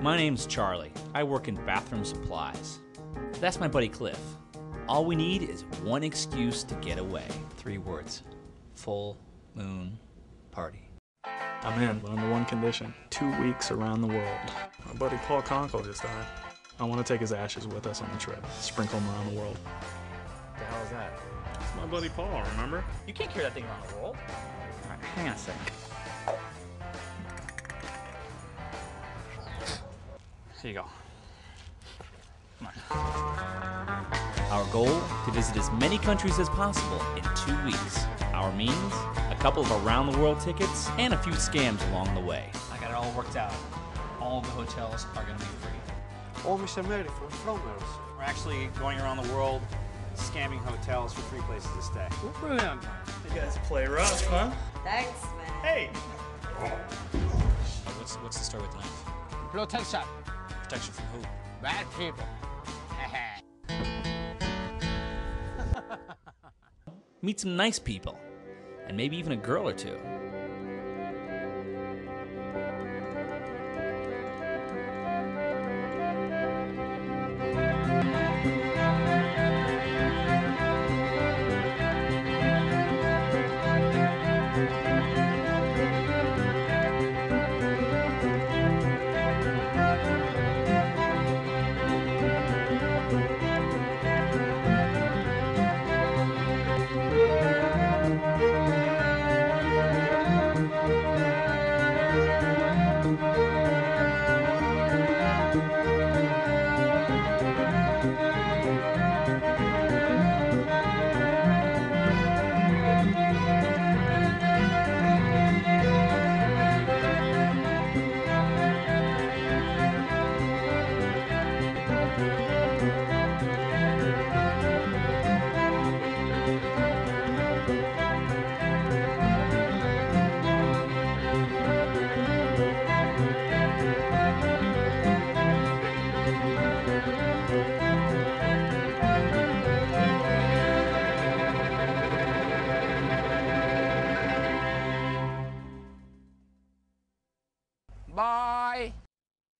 My name's Charlie. I work in bathroom supplies. That's my buddy Cliff. All we need is one excuse to get away. Three words full moon party. I'm in, but under one condition two weeks around the world. My buddy Paul Conkle just died. I want to take his ashes with us on the trip, sprinkle them around the world. The hell is that? It's my buddy Paul, remember? You can't carry that thing around the world. All right, hang on a second. Here you go. Come on. Our goal to visit as many countries as possible in two weeks. Our means a couple of around the world tickets and a few scams along the way. I got it all worked out. All the hotels are going to be free. Oh, Mr. Mary from Flowers. We're actually going around the world scamming hotels for free places to stay. Brilliant. You guys play rough, huh? Thanks, man. Hey! What's what's the story with the knife? Protection. Protection from who? Bad people. Meet some nice people, and maybe even a girl or two. Bye.